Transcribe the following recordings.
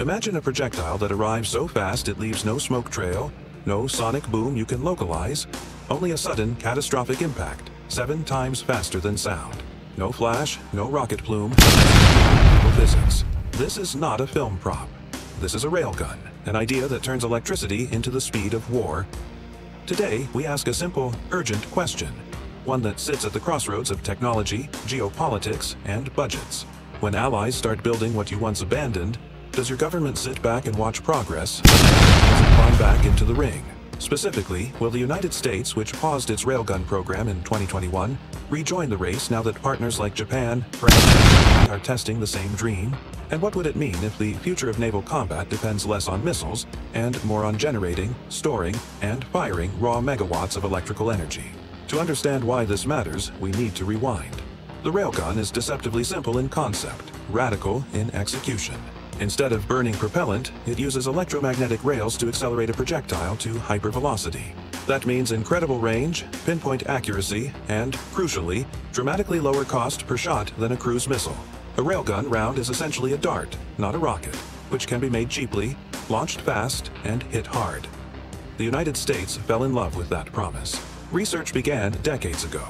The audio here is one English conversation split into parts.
Imagine a projectile that arrives so fast it leaves no smoke trail, no sonic boom you can localize, only a sudden catastrophic impact, seven times faster than sound. No flash, no rocket plume, no physics. This is not a film prop. This is a railgun, an idea that turns electricity into the speed of war. Today, we ask a simple, urgent question, one that sits at the crossroads of technology, geopolitics, and budgets. When allies start building what you once abandoned, does your government sit back and watch progress? Does it climb back into the ring? Specifically, will the United States, which paused its railgun program in 2021, rejoin the race now that partners like Japan, France, are testing the same dream? And what would it mean if the future of naval combat depends less on missiles and more on generating, storing, and firing raw megawatts of electrical energy? To understand why this matters, we need to rewind. The railgun is deceptively simple in concept, radical in execution. Instead of burning propellant, it uses electromagnetic rails to accelerate a projectile to hypervelocity. That means incredible range, pinpoint accuracy, and, crucially, dramatically lower cost per shot than a cruise missile. A railgun round is essentially a dart, not a rocket, which can be made cheaply, launched fast, and hit hard. The United States fell in love with that promise. Research began decades ago,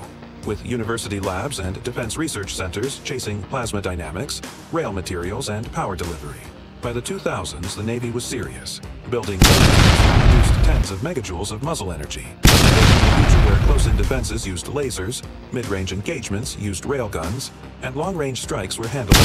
with university labs and defense research centers chasing plasma dynamics, rail materials, and power delivery. By the 2000s, the Navy was serious, building produced tens of megajoules of muzzle energy. Future where close-in defenses used lasers, mid-range engagements used railguns, and long-range strikes were handled.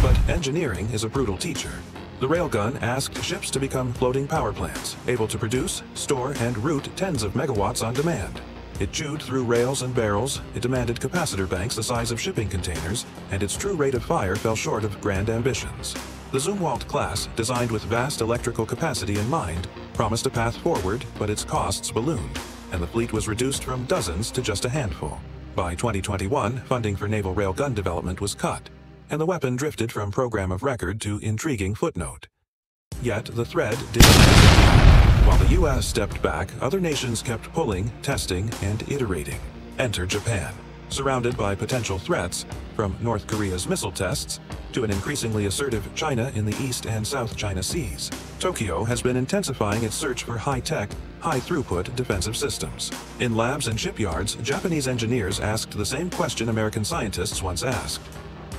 But engineering is a brutal teacher. The railgun asked ships to become floating power plants, able to produce, store, and route tens of megawatts on demand. It chewed through rails and barrels, it demanded capacitor banks the size of shipping containers, and its true rate of fire fell short of grand ambitions. The Zumwalt class, designed with vast electrical capacity in mind, promised a path forward, but its costs ballooned, and the fleet was reduced from dozens to just a handful. By 2021, funding for naval railgun development was cut, and the weapon drifted from program of record to intriguing footnote. Yet the thread didn't while the US stepped back, other nations kept pulling, testing, and iterating. Enter Japan. Surrounded by potential threats, from North Korea's missile tests to an increasingly assertive China in the East and South China Seas, Tokyo has been intensifying its search for high-tech, high-throughput defensive systems. In labs and shipyards, Japanese engineers asked the same question American scientists once asked.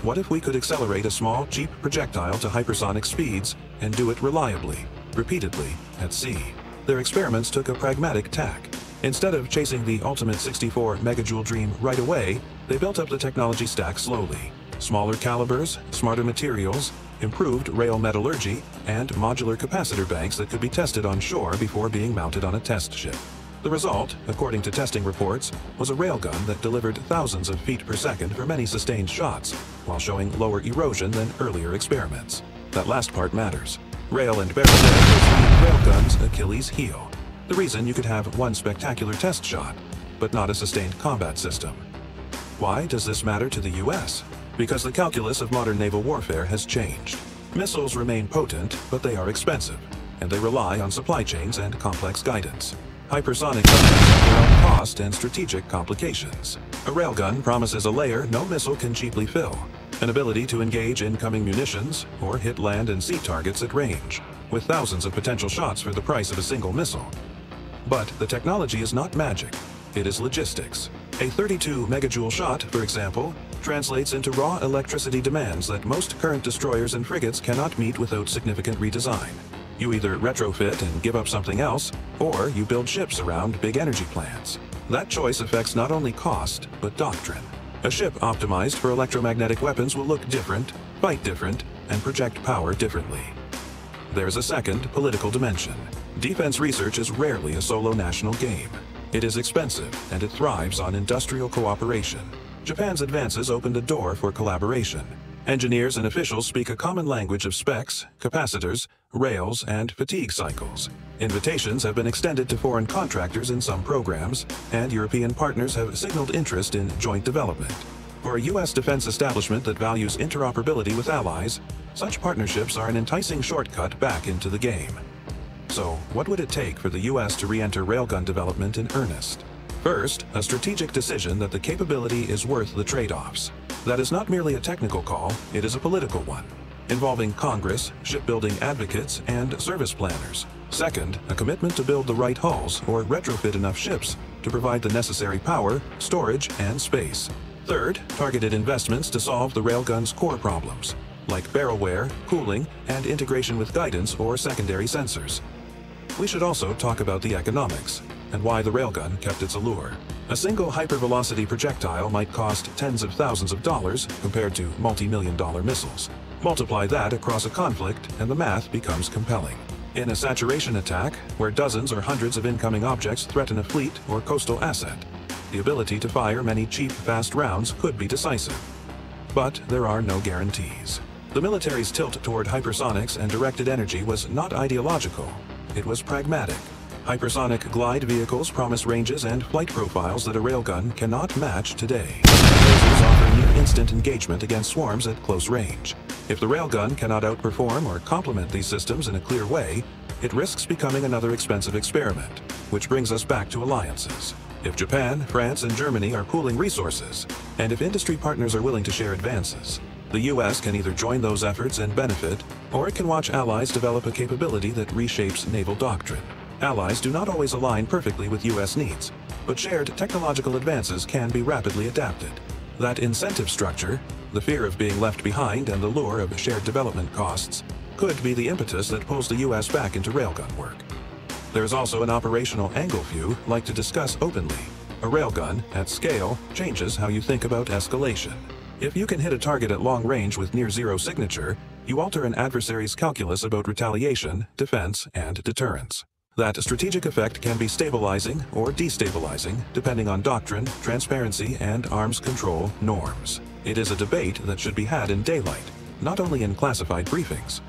What if we could accelerate a small, cheap projectile to hypersonic speeds and do it reliably? repeatedly, at sea. Their experiments took a pragmatic tack. Instead of chasing the ultimate 64 megajoule dream right away, they built up the technology stack slowly. Smaller calibers, smarter materials, improved rail metallurgy, and modular capacitor banks that could be tested on shore before being mounted on a test ship. The result, according to testing reports, was a railgun that delivered thousands of feet per second for many sustained shots, while showing lower erosion than earlier experiments. That last part matters. Rail and barrel railgun's Achilles heel. The reason you could have one spectacular test shot, but not a sustained combat system. Why does this matter to the US? Because the calculus of modern naval warfare has changed. Missiles remain potent, but they are expensive, and they rely on supply chains and complex guidance. Hypersonic own cost and strategic complications. A railgun promises a layer no missile can cheaply fill, an ability to engage incoming munitions or hit land and sea targets at range, with thousands of potential shots for the price of a single missile. But the technology is not magic, it is logistics. A 32 megajoule shot, for example, translates into raw electricity demands that most current destroyers and frigates cannot meet without significant redesign. You either retrofit and give up something else, or you build ships around big energy plants. That choice affects not only cost, but doctrine. A ship optimized for electromagnetic weapons will look different, fight different, and project power differently. There's a second political dimension. Defense research is rarely a solo national game. It is expensive, and it thrives on industrial cooperation. Japan's advances opened a door for collaboration. Engineers and officials speak a common language of specs, capacitors, rails, and fatigue cycles. Invitations have been extended to foreign contractors in some programs, and European partners have signaled interest in joint development. For a U.S. defense establishment that values interoperability with allies, such partnerships are an enticing shortcut back into the game. So, what would it take for the U.S. to re-enter railgun development in earnest? First, a strategic decision that the capability is worth the trade-offs. That is not merely a technical call, it is a political one. involving Congress, shipbuilding advocates, and service planners. Second, a commitment to build the right hulls or retrofit enough ships to provide the necessary power, storage, and space. Third, targeted investments to solve the railgun's core problems, like barrel wear, cooling, and integration with guidance or secondary sensors. We should also talk about the economics and why the railgun kept its allure. A single hypervelocity projectile might cost tens of thousands of dollars compared to multi-million dollar missiles. Multiply that across a conflict and the math becomes compelling. In a saturation attack, where dozens or hundreds of incoming objects threaten a fleet or coastal asset, the ability to fire many cheap, fast rounds could be decisive. But there are no guarantees. The military's tilt toward hypersonics and directed energy was not ideological. It was pragmatic. Hypersonic glide vehicles promise ranges and flight profiles that a railgun cannot match today. Lasers offer near-instant engagement against swarms at close range. If the railgun cannot outperform or complement these systems in a clear way, it risks becoming another expensive experiment, which brings us back to alliances. If Japan, France, and Germany are pooling resources, and if industry partners are willing to share advances, the US can either join those efforts and benefit, or it can watch allies develop a capability that reshapes naval doctrine. Allies do not always align perfectly with US needs, but shared technological advances can be rapidly adapted. That incentive structure, the fear of being left behind and the lure of shared development costs, could be the impetus that pulls the US back into railgun work. There is also an operational angle view like to discuss openly. A railgun, at scale, changes how you think about escalation. If you can hit a target at long range with near-zero signature, you alter an adversary's calculus about retaliation, defense, and deterrence. That strategic effect can be stabilizing or destabilizing, depending on doctrine, transparency, and arms control norms. It is a debate that should be had in daylight, not only in classified briefings.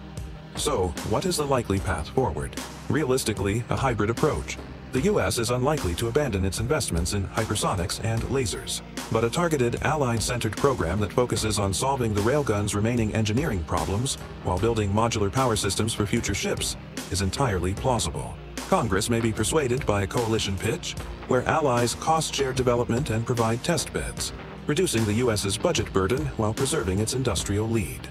So, what is the likely path forward? Realistically, a hybrid approach, the US is unlikely to abandon its investments in hypersonics and lasers. But a targeted, Allied-centered program that focuses on solving the railgun's remaining engineering problems while building modular power systems for future ships is entirely plausible. Congress may be persuaded by a coalition pitch where allies cost-share development and provide test beds, reducing the US's budget burden while preserving its industrial lead.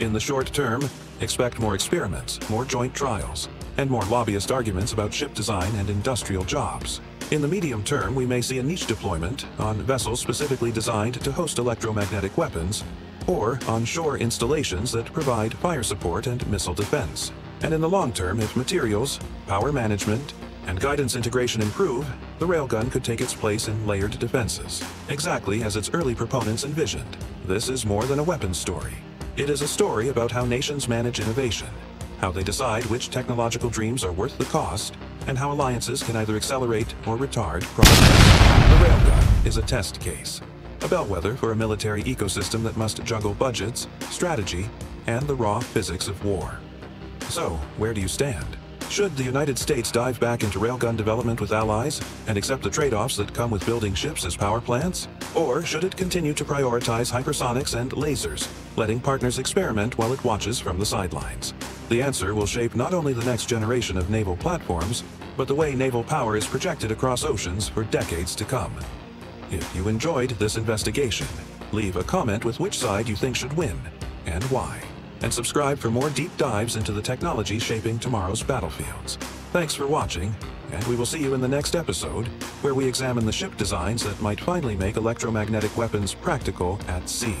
In the short term, expect more experiments, more joint trials, and more lobbyist arguments about ship design and industrial jobs. In the medium term, we may see a niche deployment on vessels specifically designed to host electromagnetic weapons, or on shore installations that provide fire support and missile defense. And in the long term, if materials, power management, and guidance integration improve, the railgun could take its place in layered defenses, exactly as its early proponents envisioned. This is more than a weapons story. It is a story about how nations manage innovation, how they decide which technological dreams are worth the cost, and how alliances can either accelerate or retard progress. The railgun is a test case, a bellwether for a military ecosystem that must juggle budgets, strategy, and the raw physics of war. So, where do you stand? Should the United States dive back into railgun development with allies and accept the trade-offs that come with building ships as power plants? Or should it continue to prioritize hypersonics and lasers, letting partners experiment while it watches from the sidelines? The answer will shape not only the next generation of naval platforms, but the way naval power is projected across oceans for decades to come. If you enjoyed this investigation, leave a comment with which side you think should win, and why. And subscribe for more deep dives into the technology shaping tomorrow's battlefields. Thanks for watching, and we will see you in the next episode, where we examine the ship designs that might finally make electromagnetic weapons practical at sea.